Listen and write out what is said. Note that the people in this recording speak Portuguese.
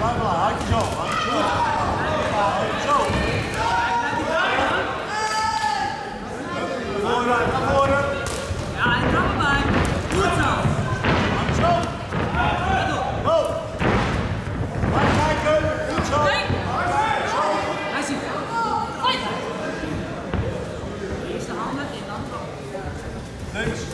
Vai lá, aqui, João. Thanks.